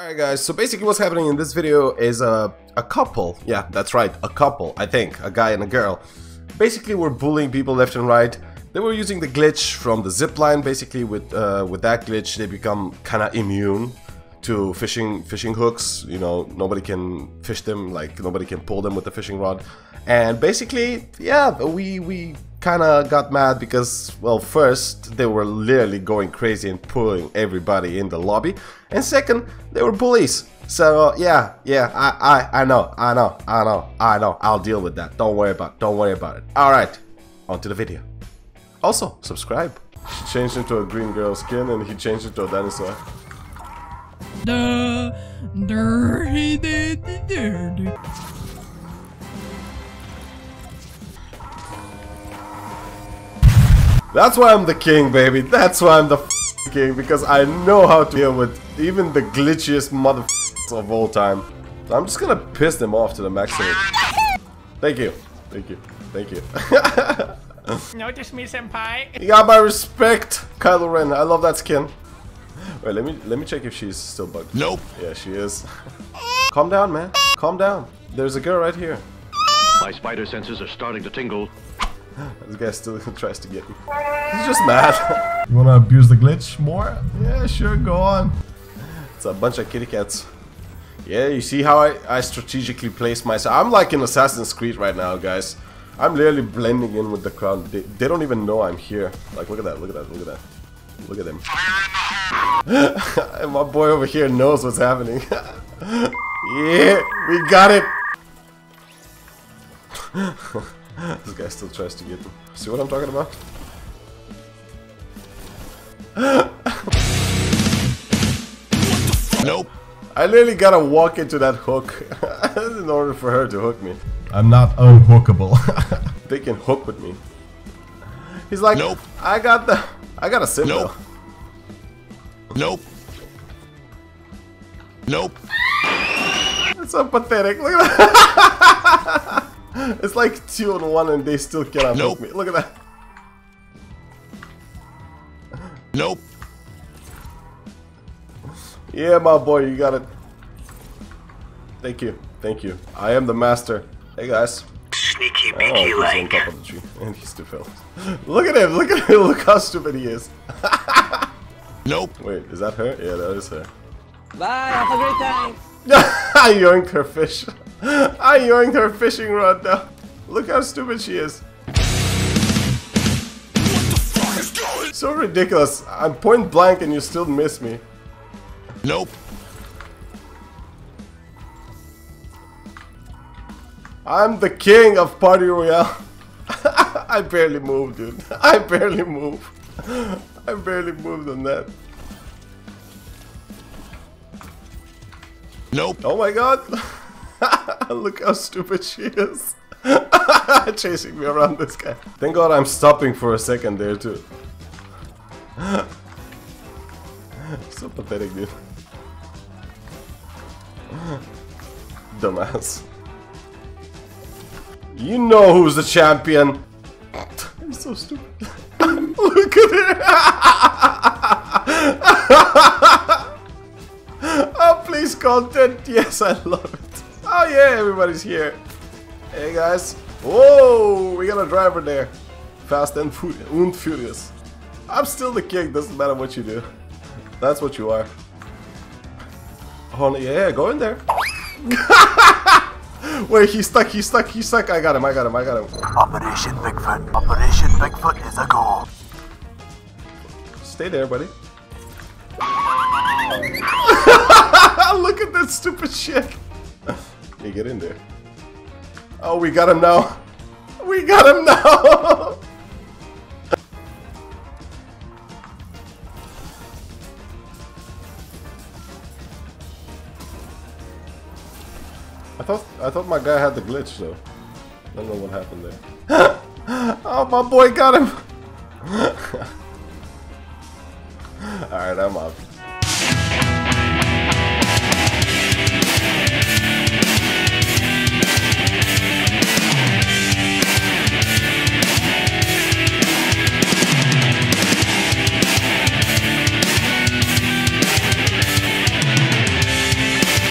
Alright guys, so basically what's happening in this video is a, a couple, yeah that's right, a couple, I think, a guy and a girl, basically were bullying people left and right. They were using the glitch from the zipline, basically with uh, with that glitch they become kinda immune to fishing fishing hooks, you know, nobody can fish them, like nobody can pull them with the fishing rod. And basically, yeah, we, we kind of got mad because, well, first, they were literally going crazy and pulling everybody in the lobby, and second, they were bullies. So, uh, yeah, yeah, I, I, I know, I know, I know, I know, I'll deal with that. Don't worry about it, don't worry about it. Alright, on to the video. Also, subscribe. She changed into a green girl skin and he changed into a dinosaur. Duh, dirty, dirty, dirty. That's why I'm the king, baby. That's why I'm the king, because I know how to deal with even the glitchiest mother of all time. So I'm just gonna piss them off to the maximum. Thank you. Thank you. Thank you. Notice me, senpai. you got my respect, Kylo Ren. I love that skin. Wait, let me let me check if she's still bugged. Nope. Yeah, she is. Calm down, man. Calm down. There's a girl right here. My spider senses are starting to tingle. This guy still tries to get me. He's just mad. you wanna abuse the glitch more? Yeah, sure, go on. It's a bunch of kitty cats. Yeah, you see how I, I strategically place myself. I'm like in Assassin's Creed right now, guys. I'm literally blending in with the crowd. They, they don't even know I'm here. Like, look at that, look at that, look at that. Look at him. my boy over here knows what's happening. yeah, we got it. this guy still tries to get me. See what I'm talking about? Nope. I literally gotta walk into that hook in order for her to hook me. I'm not unhookable. they can hook with me. He's like, Nope. I got the, I got a sim Nope. Nope. Nope. It's so pathetic. Look at that. it's like two on one and they still cannot Nope. hook me. Look at that. Nope. Yeah, my boy, you got it. Thank you. Thank you. I am the master. Hey, guys. Sneaky Oh, beaky he's on top of the tree. And he still fell. Look at him. Look at him. Look how stupid he is. Nope. Wait, is that her? Yeah, that is her. Bye, have a great time. I yoinked her fish. I yoinked her fishing rod now. Look how stupid she is. So ridiculous. I'm point blank and you still miss me. Nope. I'm the king of Party Royale. I barely moved, dude. I barely moved. I barely moved on that. Nope. Oh my god. Look how stupid she is. Chasing me around this guy. Thank god I'm stopping for a second there too. so pathetic, dude. Dumbass. You know who's the champion. I'm so stupid. Look at it. oh, please, content. Yes, I love it. Oh, yeah, everybody's here. Hey, guys. Whoa, we got a driver there. Fast and, and furious. I'm still the king, doesn't matter what you do. That's what you are. Oh, yeah, go in there. Wait, he's stuck, he's stuck, he's stuck. I got him, I got him, I got him. Operation Bigfoot. Operation Bigfoot is a goal. Stay there, buddy. Look at that stupid shit get in there. Oh, we got him now. We got him now. I thought I thought my guy had the glitch though. I don't know what happened there. oh, my boy got him. All right, I'm up.